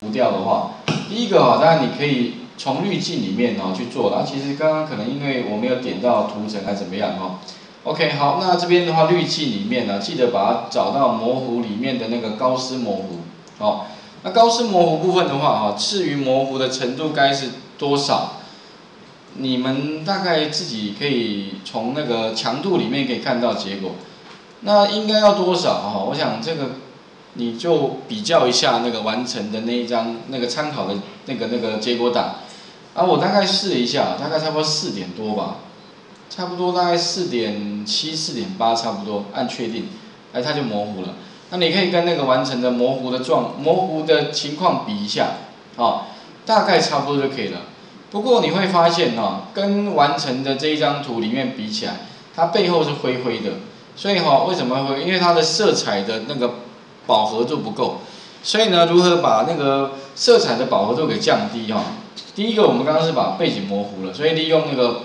浮掉的话，第一个哈，当然你可以从滤镜里面哦去做了。其实刚刚可能因为我没有点到图层还怎么样哈。OK，好，那这边的话滤镜里面呢，记得把它找到模糊里面的那个高斯模糊，哦，那高斯模糊部分的话哈，至于模糊的程度该是多少，你们大概自己可以从那个强度里面可以看到结果。那应该要多少哈？我想这个。你就比较一下那个完成的那一张那个参考的那个那个结果档，啊，我大概试了一下，大概差不多四点多吧，差不多大概四点七、四点八差不多，按确定，哎，它就模糊了。那你可以跟那个完成的模糊的状模糊的情况比一下，啊，大概差不多就可以了。不过你会发现哈，跟完成的这一张图里面比起来，它背后是灰灰的，所以哈，为什么会？因为它的色彩的那个。饱和度不够，所以呢，如何把那个色彩的饱和度给降低哈？第一个，我们刚刚是把背景模糊了，所以利用那个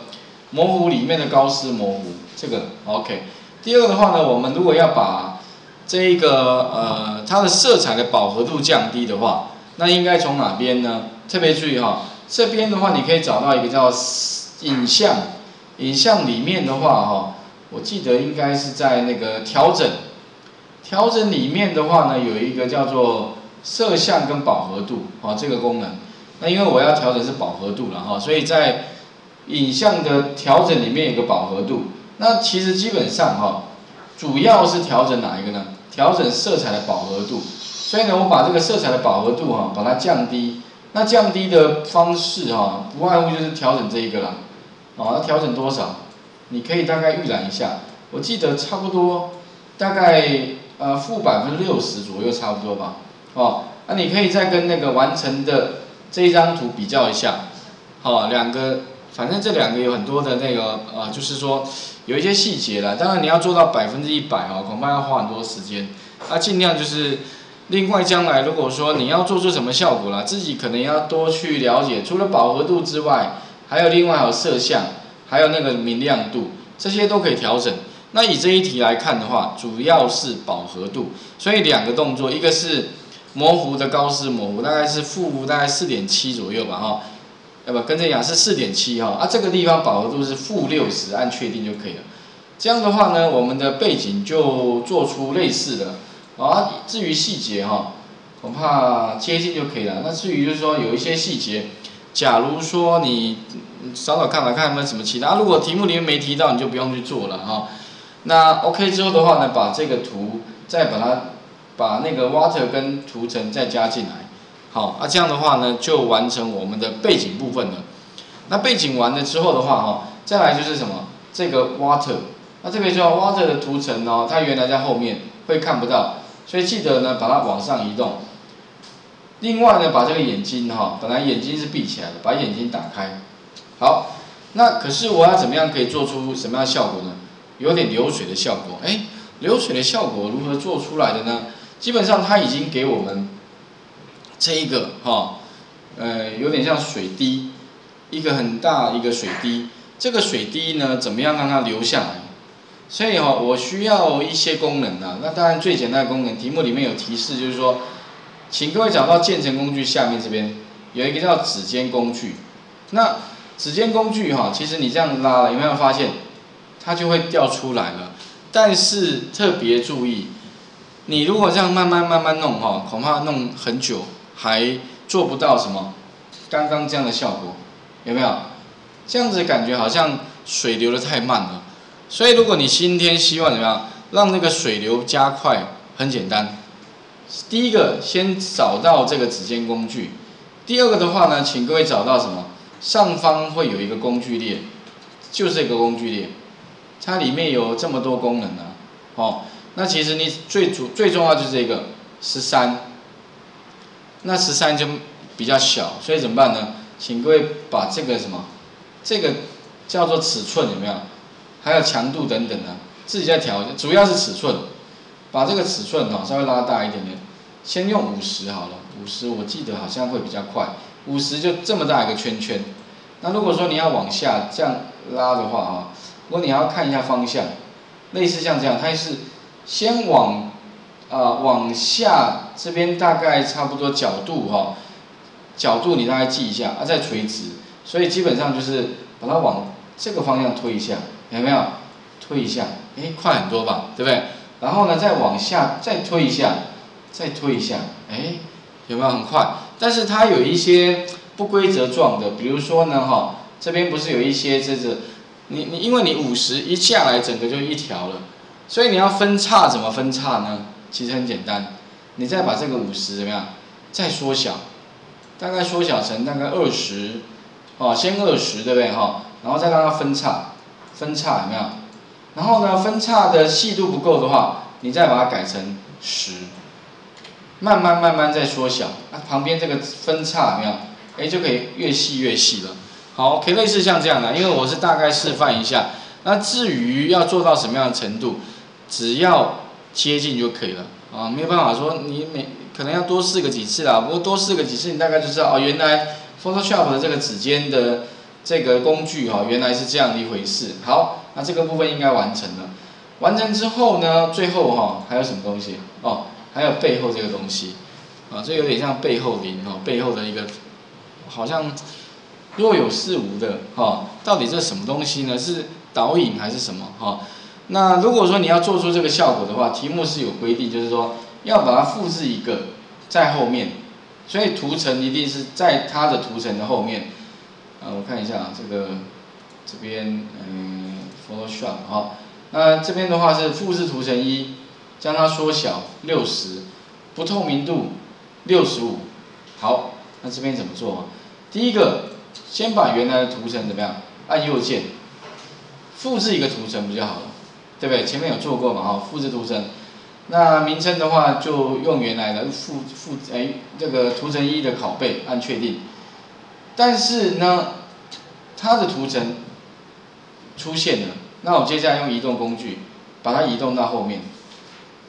模糊里面的高斯模糊，这个 OK。第二的话呢，我们如果要把这一个呃它的色彩的饱和度降低的话，那应该从哪边呢？特别注意哈，这边的话你可以找到一个叫影像，影像里面的话哈，我记得应该是在那个调整。调整里面的话呢，有一个叫做色相跟饱和度，啊，这个功能。那因为我要调整是饱和度了哈，所以在影像的调整里面有个饱和度。那其实基本上哈，主要是调整哪一个呢？调整色彩的饱和度。所以呢，我把这个色彩的饱和度哈，把它降低。那降低的方式哈，不外乎就是调整这一个啦。哦，要调整多少？你可以大概预览一下。我记得差不多，大概。呃，负百分之六十左右差不多吧，哦，那你可以再跟那个完成的这一张图比较一下，好，两个，反正这两个有很多的那个，呃，就是说有一些细节了，当然你要做到百分之一百哦，恐怕要花很多时间，那尽量就是，另外将来如果说你要做出什么效果了，自己可能要多去了解，除了饱和度之外，还有另外还有色相，还有那个明亮度，这些都可以调整。那以这一题来看的话，主要是饱和度，所以两个动作，一个是模糊的高斯模糊，大概是负大概四点七左右吧，哈，要不跟这样是四点七哈，啊这个地方饱和度是负六十，按确定就可以了。这样的话呢，我们的背景就做出类似的，啊至于细节哈，恐怕接近就可以了。那至于就是说有一些细节，假如说你找找看吧，看有没有什么其他，如果题目里面没提到，你就不用去做了哈。那 OK 之后的话呢，把这个图再把它把那个 water 跟图层再加进来，好，那这样的话呢，就完成我们的背景部分了。那背景完了之后的话哈，再来就是什么？这个 water，那这边叫 water 的图层哦，它原来在后面会看不到，所以记得呢把它往上移动。另外呢，把这个眼睛哈，本来眼睛是闭起来的，把眼睛打开。好，那可是我要怎么样可以做出什么样的效果呢？有点流水的效果，哎，流水的效果如何做出来的呢？基本上它已经给我们这一个哈，呃，有点像水滴，一个很大一个水滴，这个水滴呢，怎么样让它流下来？所以哈，我需要一些功能啊。那当然最简单的功能，题目里面有提示，就是说，请各位找到建成工具下面这边有一个叫指尖工具。那指尖工具哈，其实你这样拉了，有没有发现？它就会掉出来了，但是特别注意，你如果这样慢慢慢慢弄哈，恐怕弄很久还做不到什么刚刚这样的效果，有没有？这样子感觉好像水流的太慢了，所以如果你今天希望怎么样让那个水流加快，很简单，第一个先找到这个指尖工具，第二个的话呢，请各位找到什么？上方会有一个工具列，就是这个工具列。它里面有这么多功能呢，哦，那其实你最主最重要就是这个十三，那十三就比较小，所以怎么办呢？请各位把这个什么，这个叫做尺寸有没有？还有强度等等的，自己再调，主要是尺寸，把这个尺寸哈稍微拉大一点点，先用五十好了，五十我记得好像会比较快，五十就这么大一个圈圈，那如果说你要往下这样拉的话啊。如果你要看一下方向，类似像这样，它是先往，呃，往下这边大概差不多角度哈，角度你大概记一下啊，再垂直，所以基本上就是把它往这个方向推一下，有没有？推一下，哎，快很多吧，对不对？然后呢，再往下再推一下，再推一下，哎，有没有很快？但是它有一些不规则状的，比如说呢，哈，这边不是有一些这个，你你因为你五十一下来整个就一条了，所以你要分叉怎么分叉呢？其实很简单，你再把这个五十怎么样？再缩小，大概缩小成大概二十，哦，先二十对不对哈？然后再让它分叉，分叉有没有？然后呢，分叉的细度不够的话，你再把它改成十，慢慢慢慢再缩小，那旁边这个分叉有没有？哎，就可以越细越细了。好，可以类似像这样的，因为我是大概示范一下。那至于要做到什么样的程度，只要接近就可以了啊，没有办法说你每可能要多试个几次啦。不过多试个几次，你大概就知道哦，原来 Photoshop 的这个指尖的这个工具哈，原来是这样的一回事。好。那这个部分应该完成了，完成之后呢，最后哈还有什么东西？哦，还有背后这个东西，啊，这有点像背后灵哦，背后的一个好像若有似无的哈，到底这什么东西呢？是导引还是什么哈？那如果说你要做出这个效果的话，题目是有规定，就是说要把它复制一个在后面，所以图层一定是在它的图层的后面。啊，我看一下啊这个这边嗯。Photoshop 好，那这边的话是复制图层一，将它缩小六十，不透明度六十五。好，那这边怎么做啊？第一个，先把原来的图层怎么样？按右键，复制一个图层不就好了？对不对？前面有做过嘛？哈，复制图层。那名称的话就用原来的复复哎这个图层一的拷贝，按确定。但是呢，它的图层。出现了，那我接下来用移动工具把它移动到后面，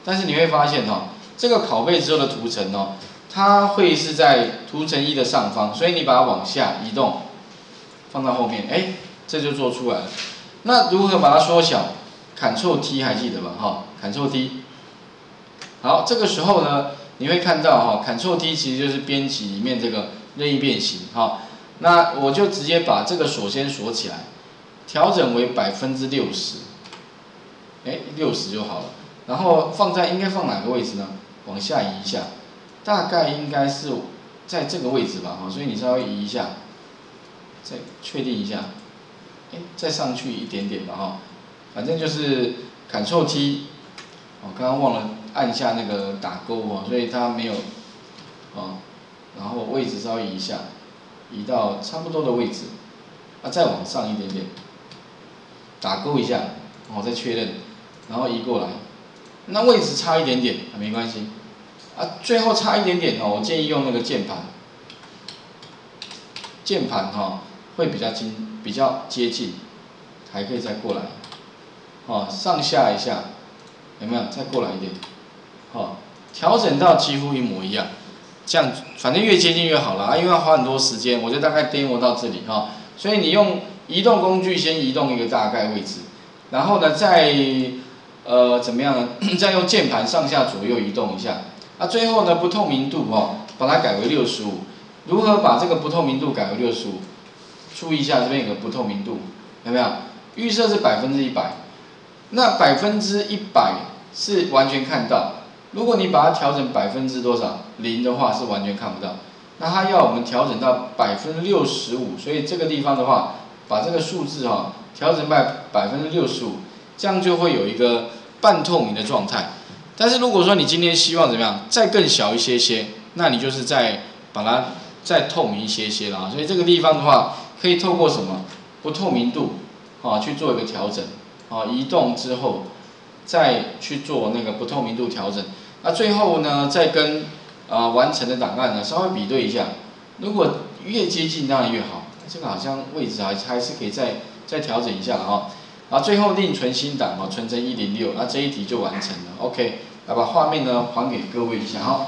但是你会发现哈，这个拷贝之后的图层哦，它会是在图层一的上方，所以你把它往下移动，放到后面，哎，这就做出来了。那如何把它缩小？Ctrl T 还记得吧？哈，Ctrl T。好，这个时候呢，你会看到哈，Ctrl T 其实就是编辑里面这个任意变形哈。那我就直接把这个锁先锁起来。调整为百分之六十，哎，六十就好了。然后放在应该放哪个位置呢？往下移一下，大概应该是在这个位置吧，哈。所以你稍微移一下，再确定一下，哎，再上去一点点吧，哈。反正就是 Ctrl T，我刚刚忘了按下那个打勾哦，所以它没有，哦，然后位置稍微移一下，移到差不多的位置，啊，再往上一点点。打勾一下，哦，再确认，然后移过来，那位置差一点点，没关系，啊，最后差一点点哦，我建议用那个键盘，键盘哈会比较近，比较接近，还可以再过来，哦，上下一下，有没有？再过来一点，哦，调整到几乎一模一样，这样反正越接近越好了啊，因为要花很多时间，我就大概 demo 到这里哈，所以你用。移动工具先移动一个大概位置，然后呢，再呃怎么样呢？再用键盘上下左右移动一下。那最后呢，不透明度哦，把它改为六十五。如何把这个不透明度改为六十五？注意一下这边有个不透明度，有没有？预设是百分之一百。那百分之一百是完全看到。如果你把它调整百分之多少零的话，是完全看不到。那它要我们调整到百分之六十五，所以这个地方的话。把这个数字哈调整在百分之六十五，这样就会有一个半透明的状态。但是如果说你今天希望怎么样，再更小一些些，那你就是再把它再透明一些些啦。所以这个地方的话，可以透过什么不透明度啊去做一个调整啊，移动之后再去做那个不透明度调整。那最后呢，再跟啊完成的档案呢稍微比对一下，如果越接近当然越好。这个好像位置还还是可以再再调整一下啊，最后另存新档哦，存成一零六，那这一题就完成了，OK，来把画面呢还给各位一下哈。